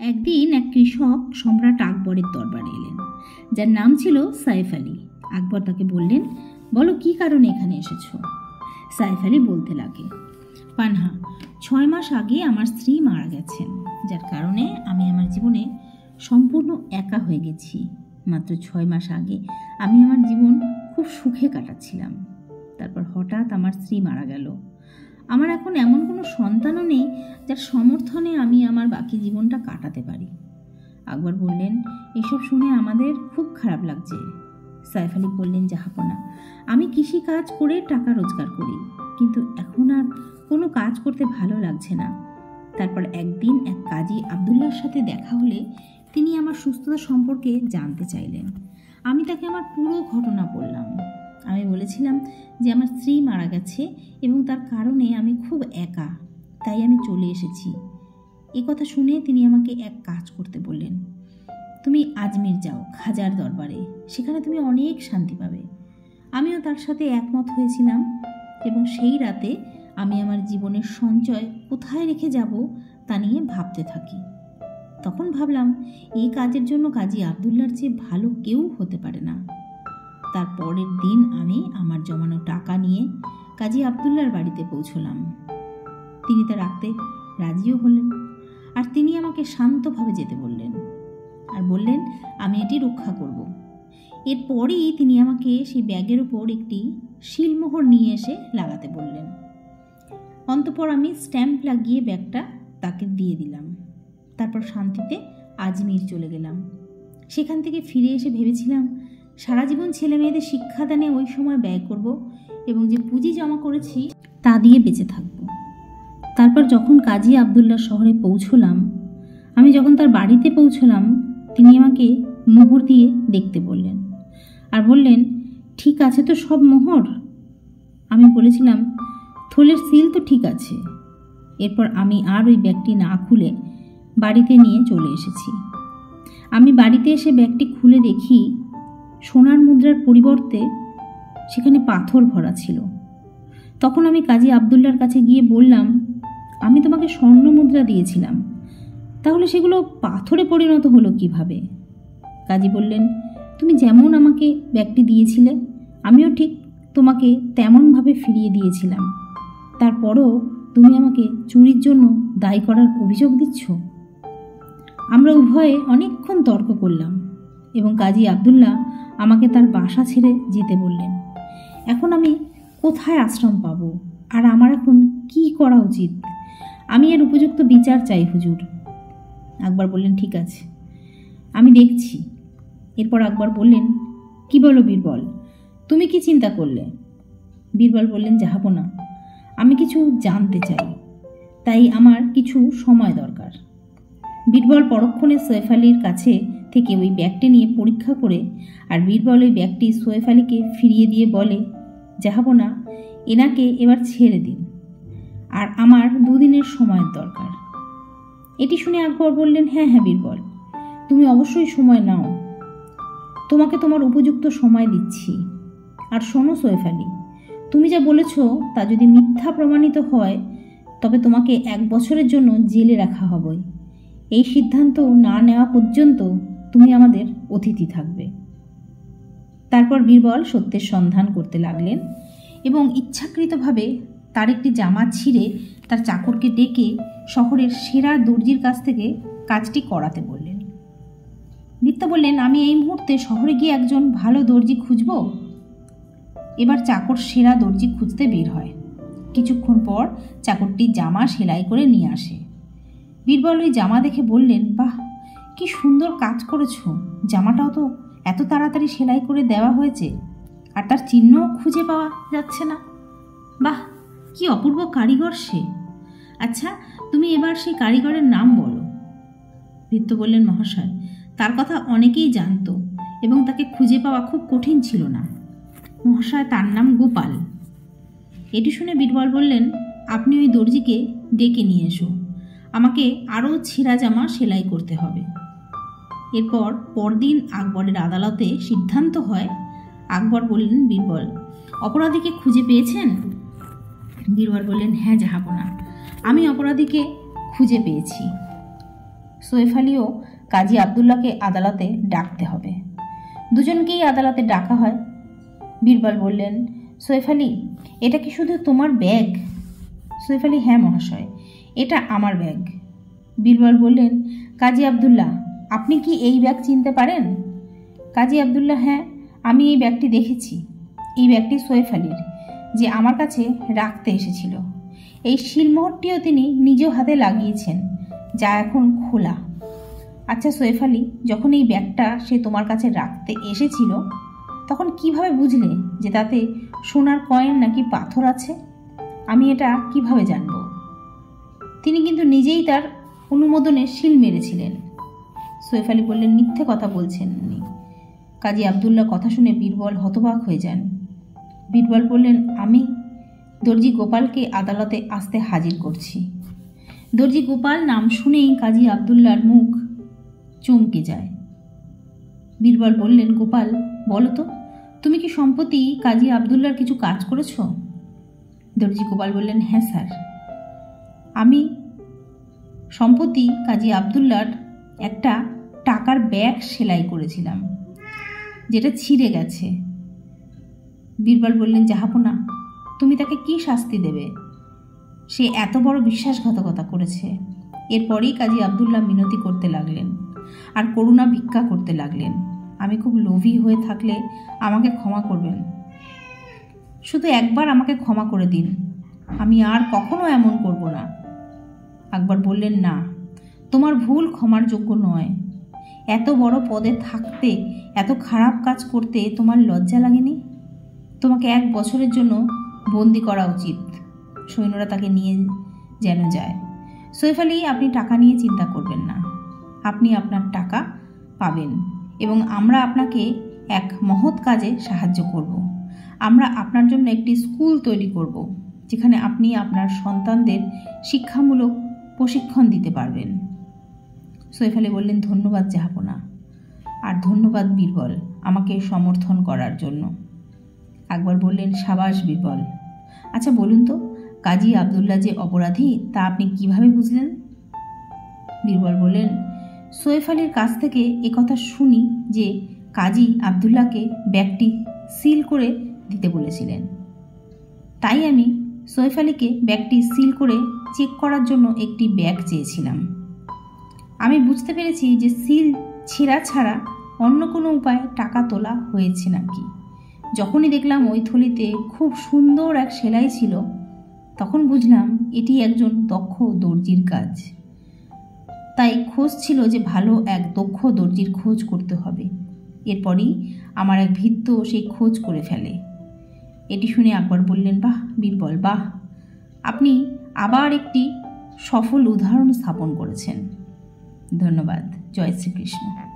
একদিন এক কৃষক সম্রাট আকবরের দরবারে এলেন, যার নাম ছিল সাইফ আলী। আকবর তাকে বললেন, বলো, কি কারণে এখানে এসেছ? সাইফ আলী বলতে লাগে, পানহা, ছয় মাস আগে আমার স্ত্রী মারা গেছেন, যার কারণে আমি আমার জীবনে সম্পূর্ণ একা হয়ে গেছি। মাত্র ছয় মাস আগে আমি আমার জীবন খুব সুখে কাটাচ্ছিলাম। তারপর হঠাৎ আমার স্ত্রী মারা গেল। আমার এখন এমন কোনো সন্তানও নেই যার সমর্থনে আমি আমার বাকি জীবনটা কাটাতে পারি। আকবর বললেন, এসব শুনে আমাদের খুব খারাপ লাগছে। সাইফ আলী বললেন, জাহাপনা, আমি কৃষি কাজ করে টাকা রোজগার করি, কিন্তু এখন আর কোনো কাজ করতে ভালো লাগছে না। তারপর একদিন এক কাজী আবদুল্লার সাথে দেখা হলে তিনি আমার সুস্থতা সম্পর্কে জানতে চাইলেন। আমি তাকে আমার পুরো ঘটনা বললাম। আমি বলেছিলাম যে আমার স্ত্রী মারা গেছে এবং তার কারণে আমি খুব একা, তাই আমি চলে এসেছি। এ কথা শুনে তিনি আমাকে এক কাজ করতে বললেন, তুমি আজমির যাও, খাজার দরবারে। সেখানে তুমি অনেক শান্তি পাবে। আমিও তার সাথে একমত হয়েছিলাম এবং সেই রাতে আমি আমার জীবনের সঞ্চয় কোথায় রেখে যাব তা নিয়ে ভাবতে থাকি। তখন ভাবলাম, এই কাজের জন্য কাজী আবদুল্লার চেয়ে ভালো কেউ হতে পারে না। তার পরের দিন আমি আমার জমানো টাকা নিয়ে কাজী আবদুল্লার বাড়িতে পৌঁছলাম। তিনি তা রাখতে রাজিও হলেন আর তিনি আমাকে শান্তভাবে যেতে বললেন আর বললেন, আমি এটি রক্ষা করব। এরপরেই তিনি আমাকে সেই ব্যাগের ওপর একটি শিলমোহর নিয়ে এসে লাগাতে বললেন। অন্তপর আমি স্ট্যাম্প লাগিয়ে ব্যাগটা তাকে দিয়ে দিলাম। তারপর শান্তিতে আজমির চলে গেলাম। সেখান থেকে ফিরে এসে ভেবেছিলাম সারা জীবন ছেলে মেয়েদের শিক্ষাদানে ওই সময় ব্যয় করব এবং যে পুঁজি জমা করেছি, তা দিয়ে বেঁচে থাকব। তারপর যখন কাজী আবদুল্লাহ শহরে পৌঁছলাম, আমি যখন তার বাড়িতে পৌঁছলাম, তিনি আমাকে মোহর দিয়ে দেখতে বললেন। আর বললেন, ঠিক আছে তো সব মোহর? আমি বলেছিলাম, থলের সিল তো ঠিক আছে। এরপর আমি আর ওই ব্যাগটি না খুলে বাড়িতে নিয়ে চলে এসেছি। আমি বাড়িতে এসে ব্যাগটি খুলে দেখি সোনার মুদ্রার পরিবর্তে সেখানে পাথর ভরা ছিল। তখন আমি কাজী আবদুল্লার কাছে গিয়ে বললাম, আমি তোমাকে স্বর্ণ মুদ্রা দিয়েছিলাম। তাহলে সেগুলো পাথরে পরিণত হলো কীভাবে? কাজী বললেন, তুমি যেমন আমাকে ব্যাগটি দিয়েছিলে, আমিও ঠিক তোমাকে তেমনভাবে ফিরিয়ে দিয়েছিলাম। তারপরও তুমি আমাকে চুরির জন্য দায়ী করার অভিযোগ দিচ্ছ? আমরা উভয়ে অনেকক্ষণ তর্ক করলাম। এবং কাজী আবদুল্লাহ আমাকে তার বাসা ছেড়ে যেতে বললেন। এখন আমি কোথায় আশ্রম পাব? আর আমার এখন কি করা উচিত? আমি এর উপযুক্ত বিচার চাই, হুজুর। আকবর বললেন, ঠিক আছে। আমি দেখছি। এরপর আকবর বললেন, কি বলো বীরবল? তুমি কি চিন্তা করলে? বীরবল বললেন, যাহাবো না। আমি কিছু জানতে চাই। তাই আমার কিছু সময় দরকার। বীরবল পরক্ষণে সৈফ আলীর কাছে থেকে ওই ব্যাগটি নিয়ে পরীক্ষা করে আর বীরবল ওই ব্যাগটি সৈফ আলীকে ফিরিয়ে দিয়ে বলে যাহাবো না এনাকে এবার ছেড়ে দিন। আর আমার দুদিনের সময়ের দরকার। এটি শুনে আকবর বললেন হ্যাঁ হ্যাঁ বীরবল, তুমি অবশ্যই সময় নাও। তোমাকে তোমার উপযুক্ত সময় দিচ্ছি। আর শোনো সৈফ আলী, তুমি যা বলেছ তা যদি মিথ্যা প্রমাণিত হয়, তবে তোমাকে এক বছরের জন্য জেলে রাখা হবে। এই সিদ্ধান্ত না নেওয়া পর্যন্ত তুমি আমাদের অতিথি থাকবে। তারপর বীরবল সত্যের সন্ধান করতে লাগলেন এবং ইচ্ছাকৃতভাবে তার একটি জামা ছিঁড়ে তার চাকরকে ডেকে শহরের সেরা দর্জির কাছ থেকে কাজটি করাতে বললেন। নিত্য বললেন, আমি এই মুহূর্তে শহরে গিয়ে একজন ভালো দর্জি খুঁজব? এবার চাকর সেরা দর্জি খুঁজতে বের হয়। কিছুক্ষণ পর চাকরটি জামা সেলাই করে নিয়ে আসে। বীরবল ওই জামা দেখে বললেন, বাহ কি সুন্দর কাজ করেছ। জামাটাও তো এত তাড়াতাড়ি সেলাই করে দেওয়া হয়েছে। আর তার চিহ্নও খুঁজে পাওয়া যাচ্ছে না। বাহ, কি অপূর্ব কারিগর সে। আচ্ছা তুমি এবার সেই কারিগরের নাম বলো। বৃত্ত বললেন, মহাশয়, তার কথা অনেকেই জানতো এবং তাকে খুঁজে পাওয়া খুব কঠিন ছিল না। মহাশয়, তার নাম গোপাল। এটি শুনে বীরবল বললেন, আপনি ওই দর্জিকে ডেকে নিয়ে এসো। আমাকে আরও ছিঁড়া জামা সেলাই করতে হবে। এরপর পরদিন আকবরের আদালতে সিদ্ধান্ত হয়, আকবর বললেন, বীরবল, অপরাধীকে খুঁজে পেয়েছেন? বীরবল বললেন হ্যাঁ যাহাবো না আমি অপরাধীকে খুঁজে পেয়েছি। সোয়েফ আলীও কাজী আবদুল্লাহকে আদালতে ডাকতে হবে। দুজনকেই আদালতে ডাকা হয়। বীরবল বললেন সৈফ আলী, এটা কি শুধু তোমার ব্যাগ? সৈফ আলী হ্যাঁ মহাশয়, এটা আমার ব্যাগ। বীরবল বললেন, কাজী আবদুল্লাহ আপনি কি এই ব্যাগ চিনতে পারেন? কাজী আবদুল্লাহ হ্যাঁ আমি এই ব্যাগটি দেখেছি। এই ব্যাগটি সোয়েফ আলীর, যে আমার কাছে রাখতে এসেছিল। এই শিলমোহরটিও তিনি নিজ হাতে লাগিয়েছেন, যা এখন খোলা। আচ্ছা সোয়েফ আলী, যখন এই ব্যাগটা সে তোমার কাছে রাখতে এসেছিল, তখন কীভাবে বুঝলে যে তাতে সোনার কয়েন নাকি পাথর আছে? আমি এটা কীভাবে জানব? তিনি কিন্তু নিজেই তার অনুমোদনে শিল মেরেছিলেন। সোয়েফ আলী বললেন, মিথ্যে কথা বলছেন উনি। কাজী আবদুল্লাহ কথা শুনে বীরবল হতবাক হয়ে যান। বীরবল বললেন, আমি দর্জি গোপালকে আদালতে আসতে হাজির করছি। দর্জি গোপাল নাম শুনেই কাজী আবদুল্লার মুখ চমকে যায়। বীরবল বললেন, গোপাল, বলো তো, তুমি কি সম্প্রতি কাজী আবদুল্লার কিছু কাজ করেছ? দর্জি গোপাল বললেন হ্যাঁ স্যার। আমি সম্প্রতি কাজী আবদুল্লার একটা টাকার ব্যাগ সেলাই করেছিলাম, যেটা ছিঁড়ে গেছে। বীরবল বললেন না তুমি তাকে কি শাস্তি দেবে? সে এত বড় বিশ্বাসঘাতকতা করেছে। এরপরেই কাজী আবদুল্লাহ মিনতি করতে লাগলেন আর করুণা ভিক্ষা করতে লাগলেন। আমি খুব লোভী হয়ে থাকলে আমাকে ক্ষমা করবেন। শুধু একবার আমাকে ক্ষমা করে দিন। আমি আর কখনো এমন করব না। আকবর বললেন, না। তোমার ভুল ক্ষমার যোগ্য নয়। এত বড় পদে থাকতে, এত খারাপ কাজ করতে তোমার লজ্জা লাগেনি? তোমাকে এক বছরের জন্য বন্দি করা উচিত। সৈন্যরা তাকে নিয়ে যেন যায়। সৈফ আলী, আপনি টাকা নিয়ে চিন্তা করবেন না। আপনি আপনার টাকা পাবেন এবং আমরা আপনাকে এক মহৎ কাজে সাহায্য করব। আমরা আপনার জন্য একটি স্কুল তৈরি করব, যেখানে আপনি আপনার সন্তানদের শিক্ষামূলক প্রশিক্ষণ দিতে পারবেন। সৈফ আলী বললেন, ধন্যবাদ, জাহাপনা। আর ধন্যবাদ, বীরবল, আমাকে সমর্থন করার জন্য। আকবর বললেন, সাবাস, বীরবল। আচ্ছা বলুন তো, কাজী আবদুল্লাহ যে অপরাধী, তা আপনি কীভাবে বুঝলেন? বীরবল বললেন সৈফ আলীর কাছ থেকে কথা শুনি যে কাজী আবদুল্লাহকে ব্যাগটি সিল করে দিতে বলেছিলেন। তাই আমি সৈফ আলীকে ব্যাগটি সিল করে চেক করার জন্য একটি ব্যাগ চেয়েছিলাম। আমি বুঝতে পেরেছি যে সিল ছেঁড়া ছাড়া অন্য কোনো উপায়ে টাকা তোলা হয়েছে নাকি। যখনই দেখলাম ওই থলিতে খুব সুন্দর এক সেলাই ছিল, তখন বুঝলাম এটি একজন দক্ষ দর্জির কাজ। তাই খোঁজ ছিল যে ভালো এক দক্ষ দর্জির খোঁজ করতে হবে। এরপরই আমার এক ভিত্ত সেই খোঁজ করে ফেলে। এটি শুনে আকবর বললেন, বাহ, বীরবল, বাহ! আপনি আবার একটি সফল উদাহরণ স্থাপন করেছেন। ধন্যবাদ। জয় শ্রীকৃষ্ণ।